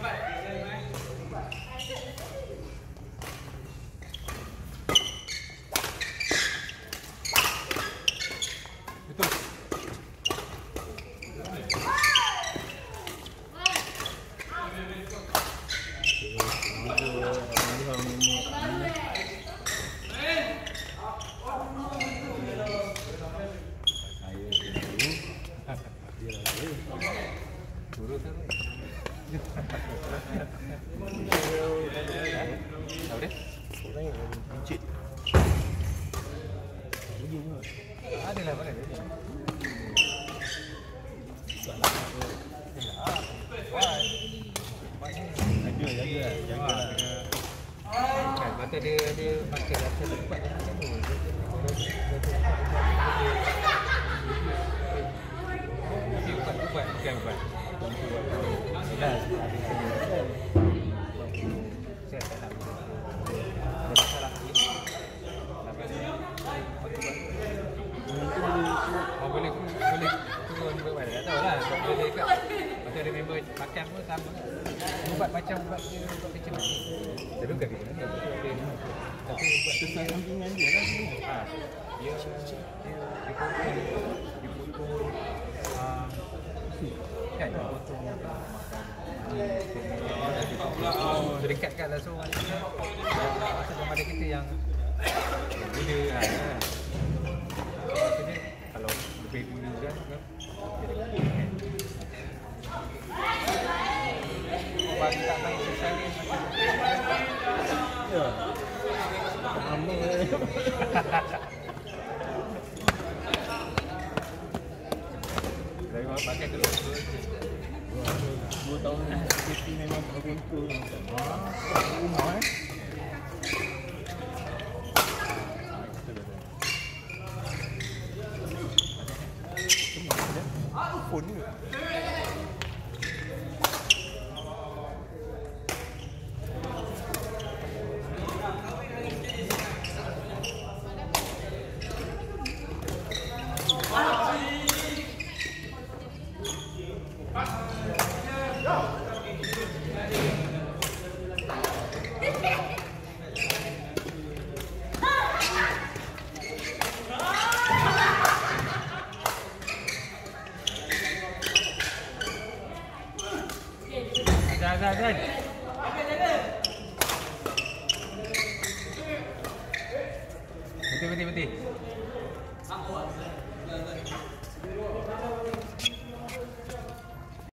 拜。Mata dia dia pakai rasa tempat yang sama. Dia ubat-ubat bukan ubat. Saya tak nak. Macam ada member makan pun sama. Ubat macam ubat dia ubat kecil Tapi bukan kecil Tapi ubat Sesuai sampingan dia ni. ha, Dia Dia dipotong Dipotong ah, Kan dipotong Oh, Dekat-dekat langsung Maksudnya Macam ada kita yang Muda ha, kan. Maksudnya Kalau lebih dulu kan kan, Dia dekat kan Bagi tak main sosialis Ya. Lama eh. Dari mana pakai kedua dua tahun ni memang beruntung. Ah, rumah eh. Phone ni. Azhar Azhar Betul betul betul.